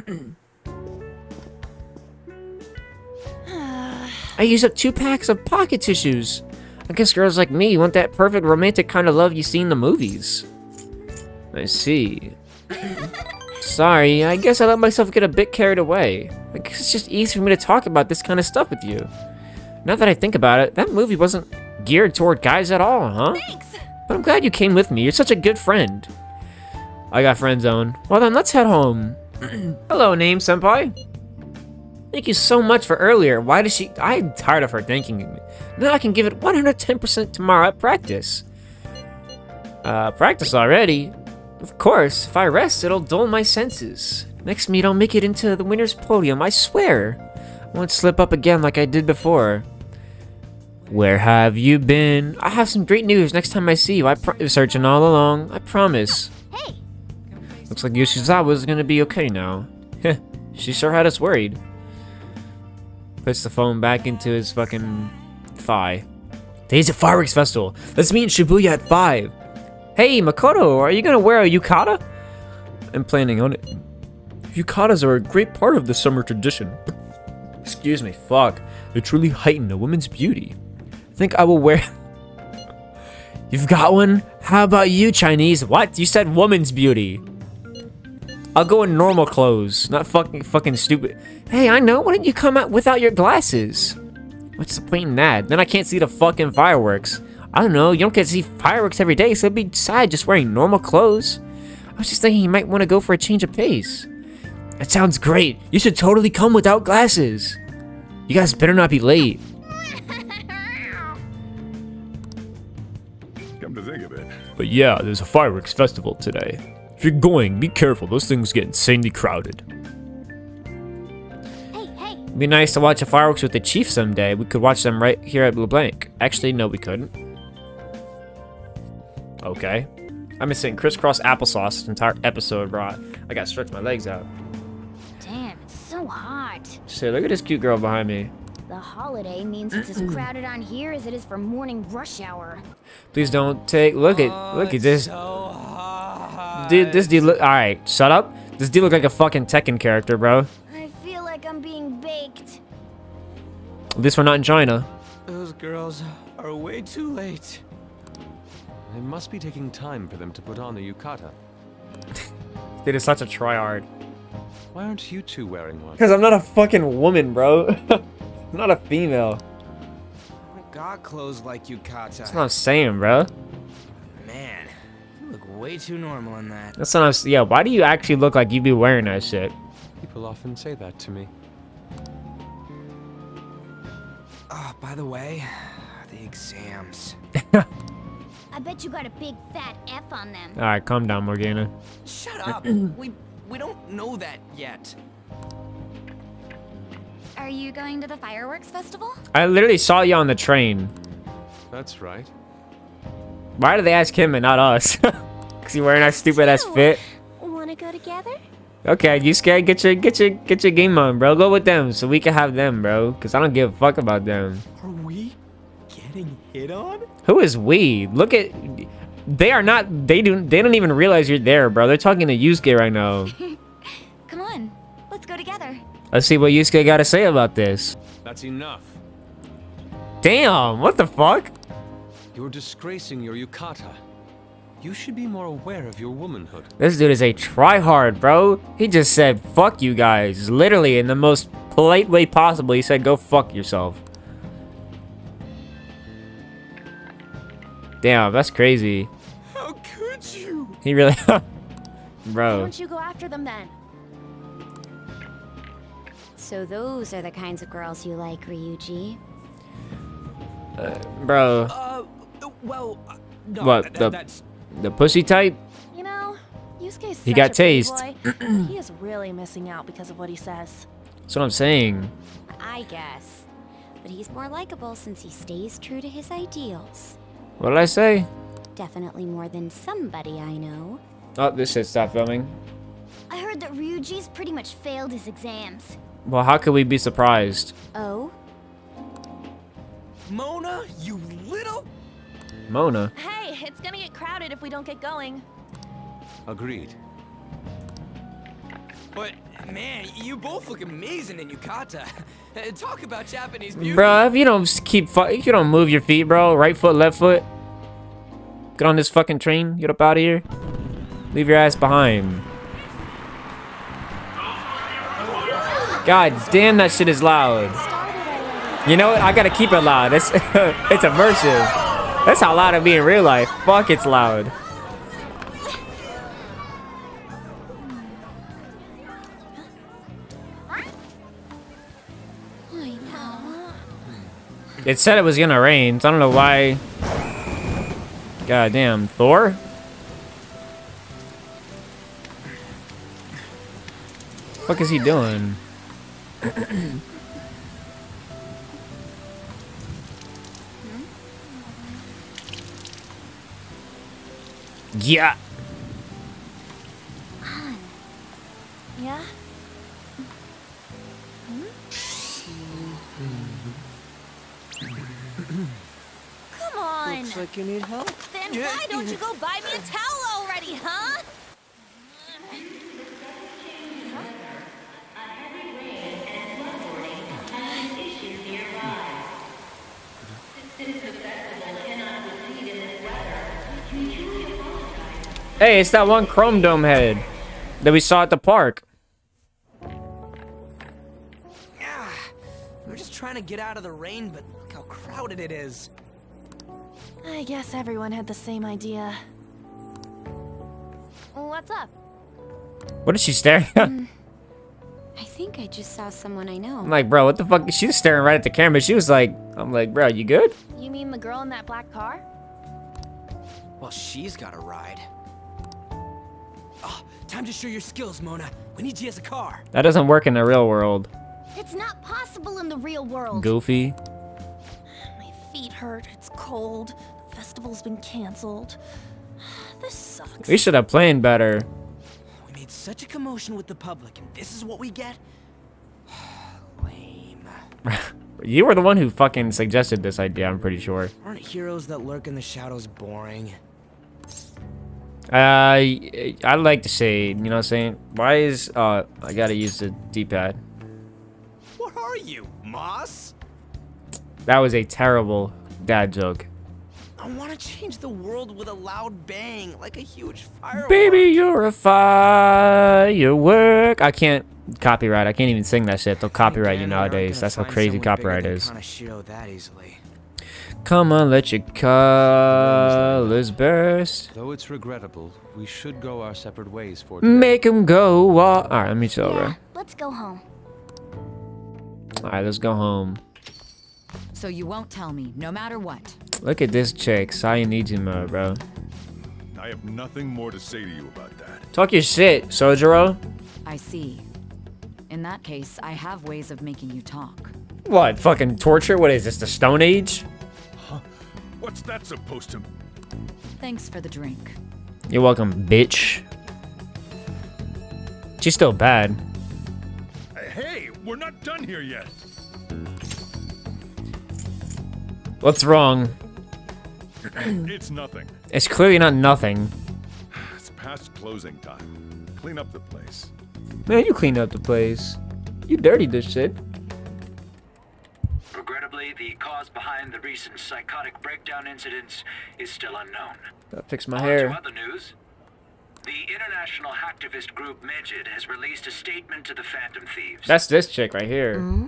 [SPEAKER 2] I used up two packs of pocket tissues. I guess girls like me want that perfect romantic kind of love you see in the movies. I see. Sorry, I guess I let myself get a bit carried away. I guess it's just easy for me to talk about this kind of stuff with you. Now that I think about it, that movie wasn't geared toward guys at all, huh?
[SPEAKER 5] Thanks.
[SPEAKER 2] But I'm glad you came with me. You're such a good friend. I got friend zone. Well then, let's head home. Hello, name senpai. Thank you so much for earlier. Why does she? I'm tired of her thanking me. Now I can give it 110% tomorrow at practice. Uh, practice already? Of course. If I rest, it'll dull my senses. Next meet, I'll make it into the winner's podium. I swear. I won't slip up again like I did before. Where have you been? I have some great news next time I see you. I pro- searching all along. I promise. Looks like Yoshizawa's gonna be okay now. Heh, she sure had us worried. Puts the phone back into his fucking thigh. Today's a fireworks festival. Let's meet in Shibuya at 5. Hey, Makoto, are you gonna wear a yukata? I'm planning on it. Yukatas are a great part of the summer tradition. Excuse me, fuck. They truly heighten a woman's beauty. I think I will wear. You've got one? How about you, Chinese? What? You said woman's beauty. I'll go in normal clothes, not fucking fucking stupid. Hey, I know. Why don't you come out without your glasses? What's the point in that? Then I can't see the fucking fireworks. I don't know. You don't get to see fireworks every day, so it'd be sad just wearing normal clothes. I was just thinking you might want to go for a change of pace. That sounds great. You should totally come without glasses. You guys better not be late.
[SPEAKER 3] Come to think of it.
[SPEAKER 2] But yeah, there's a fireworks festival today. You're going, be careful. Those things get insanely crowded.
[SPEAKER 8] hey, hey.
[SPEAKER 2] It'd be nice to watch the fireworks with the chief someday. We could watch them right here at Leblanc. Actually, no, we couldn't. Okay. I'm missing crisscross applesauce this entire episode, bro. I gotta stretch my legs out.
[SPEAKER 8] Damn, it's so hot.
[SPEAKER 2] Say, look at this cute girl behind me.
[SPEAKER 8] The holiday means it's as crowded on here as it is for morning rush hour.
[SPEAKER 2] Please don't take. Look at oh, look at this.
[SPEAKER 7] So.
[SPEAKER 2] Dude, this dude look. All right, shut up. This dude look like a fucking Tekken character, bro.
[SPEAKER 8] I feel like I'm being baked.
[SPEAKER 2] At least we're not in China.
[SPEAKER 7] Those girls are way too late.
[SPEAKER 6] It must be taking time for them to put on the yukata.
[SPEAKER 2] Dude is such a tryhard.
[SPEAKER 6] Why aren't you two wearing one?
[SPEAKER 2] Because I'm not a fucking woman, bro. I'm not a female.
[SPEAKER 7] I got clothes like Yukata.
[SPEAKER 2] That's what I'm saying, bro.
[SPEAKER 7] Man, you look way too normal in that.
[SPEAKER 2] That's what I'm. Yeah, why do you actually look like you'd be wearing that shit?
[SPEAKER 6] People often say that to me.
[SPEAKER 7] Oh, by the way, the exams.
[SPEAKER 8] I bet you got a big fat F on them.
[SPEAKER 2] All right, calm down, Morgana.
[SPEAKER 7] Shut up. we we don't know that yet.
[SPEAKER 5] Are you going to the fireworks festival?
[SPEAKER 2] I literally saw you on the train.
[SPEAKER 6] That's right.
[SPEAKER 2] Why did they ask him and not us? Cause you wearing our stupid ass fit.
[SPEAKER 8] Wanna go together?
[SPEAKER 2] Okay, you scared? Get your get your get your game on, bro. Go with them so we can have them, bro. Cause I don't give a fuck about them.
[SPEAKER 7] Are we getting hit on?
[SPEAKER 2] Who is we? Look at. They are not. They do. They don't even realize you're there, bro. They're talking to Yusuke right now.
[SPEAKER 5] Come on, let's go together.
[SPEAKER 2] Let's see what Yusuke got to say about this.
[SPEAKER 6] That's enough.
[SPEAKER 2] Damn! What the fuck?
[SPEAKER 6] You're disgracing your yukata. You should be more aware of your womanhood.
[SPEAKER 2] This dude is a tryhard, bro. He just said, fuck you guys. Literally, in the most polite way possible, he said, go fuck yourself. Damn, that's crazy.
[SPEAKER 7] How could you?
[SPEAKER 2] He really... bro.
[SPEAKER 5] Why don't you go after them then?
[SPEAKER 8] So those are the kinds of girls you like, Ryuji.
[SPEAKER 2] Bro.
[SPEAKER 7] Uh, well, uh, no,
[SPEAKER 2] What,
[SPEAKER 7] that-
[SPEAKER 2] the-
[SPEAKER 7] that's
[SPEAKER 2] The pussy type?
[SPEAKER 5] You know, Yusuke's
[SPEAKER 2] He
[SPEAKER 5] such
[SPEAKER 2] got
[SPEAKER 5] a pretty
[SPEAKER 2] tased.
[SPEAKER 5] boy. he is really missing out because of what he says.
[SPEAKER 2] That's what I'm saying.
[SPEAKER 8] I guess. But he's more likable since he stays true to his ideals.
[SPEAKER 2] What did I say?
[SPEAKER 8] Definitely more than somebody I know.
[SPEAKER 2] Oh, this shit stopped filming.
[SPEAKER 8] I heard that Ryuji's pretty much failed his exams.
[SPEAKER 2] Well, how could we be surprised?
[SPEAKER 8] Oh?
[SPEAKER 7] Mona, you little.
[SPEAKER 2] Mona.
[SPEAKER 5] Hey, it's gonna get crowded if we don't get going.
[SPEAKER 6] Agreed.
[SPEAKER 7] But man, you both look amazing in yukata. Talk about Japanese beauty.
[SPEAKER 2] Bro, if you don't keep if you don't move your feet, bro, right foot, left foot, get on this fucking train, get up out of here. Leave your ass behind. God damn, that shit is loud. You know what? I gotta keep it loud. It's it's immersive. That's how loud it be in real life. Fuck, it's loud. It said it was gonna rain, so I don't know why. God damn, Thor? fuck is he doing? Yeah.
[SPEAKER 8] Yeah? Come on!
[SPEAKER 4] Looks like you need help.
[SPEAKER 8] Then why don't you go buy me a towel already, huh?
[SPEAKER 2] Hey, it's that one Chrome Dome head that we saw at the park.
[SPEAKER 7] We're just trying to get out of the rain, but look how crowded it is.
[SPEAKER 5] I guess everyone had the same idea.
[SPEAKER 8] What's up?
[SPEAKER 2] What is she staring at? Mm.
[SPEAKER 9] I think I just saw someone I know.
[SPEAKER 2] I'm like, bro, what the fuck? She was staring right at the camera. She was like, I'm like, bro, you good?
[SPEAKER 5] You mean the girl in that black car?
[SPEAKER 7] Well, she's got a ride. Oh, time to show your skills, Mona. We need you as a car.
[SPEAKER 2] That doesn't work in the real world.
[SPEAKER 8] It's not possible in the real world.
[SPEAKER 2] Goofy.
[SPEAKER 5] My feet hurt. It's cold. The festival's been canceled. This sucks.
[SPEAKER 2] We should have planned better.
[SPEAKER 7] We made such a commotion with the public, and this is what we get? Lame.
[SPEAKER 2] You were the one who fucking suggested this idea, I'm pretty sure.
[SPEAKER 7] Aren't heroes that lurk in the shadows boring?
[SPEAKER 2] Uh, I'd like to say, you know what I'm saying? Why is, uh, I gotta use the D-pad.
[SPEAKER 7] What are you, Moss?
[SPEAKER 2] That was a terrible dad joke.
[SPEAKER 7] I want to change the world with a loud bang, like a huge firework.
[SPEAKER 2] Baby, you're a firework. I can't copyright. I can't even sing that shit. They'll copyright you
[SPEAKER 7] Again,
[SPEAKER 2] nowadays. That's how crazy copyright is.
[SPEAKER 7] Kanashiro that easily.
[SPEAKER 2] Come on, let your colors burst.
[SPEAKER 6] Though it's regrettable, we should go our separate ways for
[SPEAKER 2] Make Make 'em go. All right, let me chill, bro.
[SPEAKER 8] Yeah, let's go home.
[SPEAKER 2] All right, let's go home.
[SPEAKER 10] So you won't tell me, no matter what.
[SPEAKER 2] Look at this chick, Sae Niijima, bro.
[SPEAKER 3] I have nothing more to say to you about that.
[SPEAKER 2] Talk your shit, Sojiro.
[SPEAKER 10] I see. In that case, I have ways of making you talk.
[SPEAKER 2] What, fucking torture? What is this, the Stone Age?
[SPEAKER 3] What's that supposed to...
[SPEAKER 10] Thanks for the drink.
[SPEAKER 2] You're welcome, bitch. She's still bad.
[SPEAKER 3] Uh, hey, we're not done here yet.
[SPEAKER 2] What's wrong?
[SPEAKER 3] it's nothing.
[SPEAKER 2] It's clearly not nothing.
[SPEAKER 3] It's past closing time. Clean up the place.
[SPEAKER 2] Man, you cleaned up the place. You dirty this shit.
[SPEAKER 11] Regrettably, the cause behind the recent psychotic breakdown incidents is still unknown.
[SPEAKER 2] Gotta fix my
[SPEAKER 11] On
[SPEAKER 2] hair.
[SPEAKER 11] other news. The international hacktivist group Medjed has released a statement to the Phantom Thieves.
[SPEAKER 2] That's this chick right here. Mm-hmm.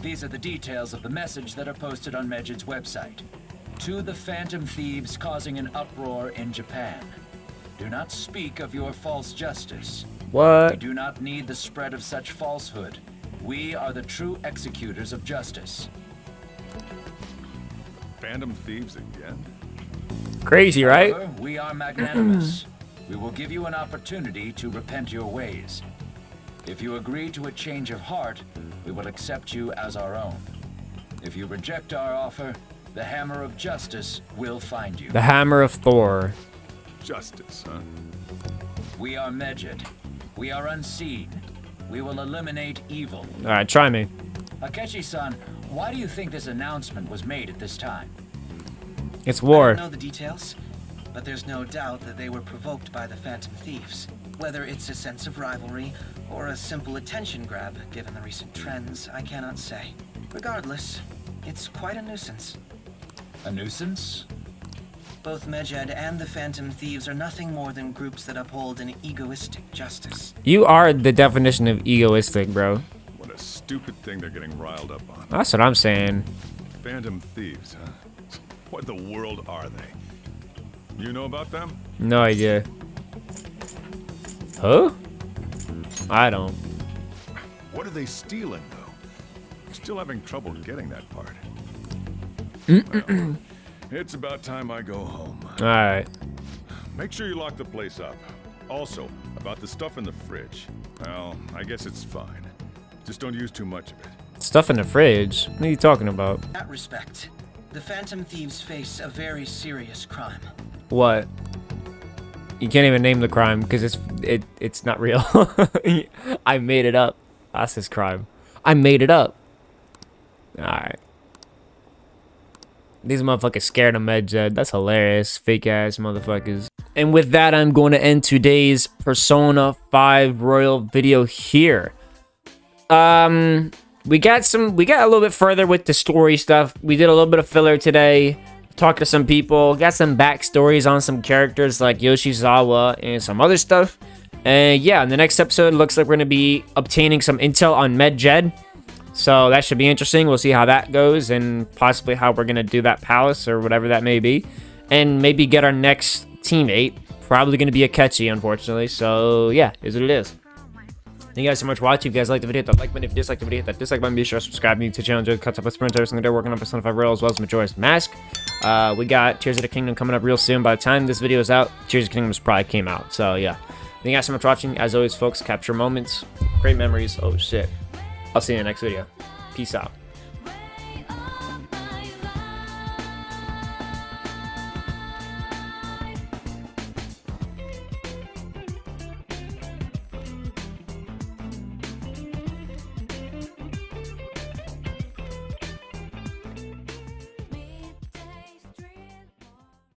[SPEAKER 11] These are the details of the message that are posted on Medjed's website. To the Phantom Thieves causing an uproar in Japan. Do not speak of your false justice. We do not need the spread of such falsehood. We are the true executors of justice.
[SPEAKER 3] Phantom thieves again?
[SPEAKER 2] Crazy, right?
[SPEAKER 11] However, we are magnanimous. we will give you an opportunity to repent your ways. If you agree to a change of heart, we will accept you as our own. If you reject our offer, the hammer of justice will find you.
[SPEAKER 2] The Hammer of Thor.
[SPEAKER 3] Justice, huh?
[SPEAKER 11] We are Medjed. We are unseen. We will eliminate evil.
[SPEAKER 2] Alright, try me.
[SPEAKER 11] Akechi-san, why do you think this announcement was made at this time?
[SPEAKER 2] It's war.
[SPEAKER 12] I don't know the details, but there's no doubt that they were provoked by the Phantom Thieves. Whether it's a sense of rivalry or a simple attention grab, given the recent trends, I cannot say. Regardless, it's quite a nuisance.
[SPEAKER 11] A nuisance?
[SPEAKER 12] Both Medjed and the Phantom Thieves are nothing more than groups that uphold an egoistic justice.
[SPEAKER 2] You are the definition of egoistic, bro.
[SPEAKER 3] What a stupid thing they're getting riled up on?
[SPEAKER 2] That's what I'm saying.
[SPEAKER 3] Phantom thieves, huh? What the world are they? You know about them?
[SPEAKER 2] No idea. Huh? I don't.
[SPEAKER 3] What are they stealing, though? Still having trouble getting that part. Well, it's about time I go home.
[SPEAKER 2] Alright.
[SPEAKER 3] Make sure you lock the place up. Also, about the stuff in the fridge. Well, I guess it's fine. Just don't use too much of it.
[SPEAKER 2] Stuff in the fridge? What are you talking about?
[SPEAKER 12] In that respect, the Phantom Thieves face a very serious crime.
[SPEAKER 2] What? You can't even name the crime because it's it it's not real. I made it up. That's his crime. I made it up. Alright. These motherfuckers scared of MedJed. That's hilarious. Fake ass motherfuckers. And with that, I'm going to end today's Persona 5 Royal video here. Um, we got some, we got a little bit further with the story stuff. We did a little bit of filler today. Talked to some people, got some backstories on some characters like Yoshizawa and some other stuff. And yeah, in the next episode, looks like we're going to be obtaining some intel on MedJed. So that should be interesting. We'll see how that goes and possibly how we're going to do that palace or whatever that may be. And maybe get our next teammate. Probably going to be Akechi, unfortunately. So yeah, is what it is. Thank you guys so much for watching. If you guys liked the video, hit that like button. If you disliked the video, hit that dislike button. Be sure to subscribe to the channel. The cuts up with Sprint every single day. Working on Persona 5 Royal as well as Majora's Mask. Uh, we got Tears of the Kingdom coming up real soon. By the time this video is out, Tears of the Kingdom probably came out. So yeah. Thank you guys so much for watching. As always, folks, capture moments, great memories. Oh shit. I'll see you in the next video. Peace out.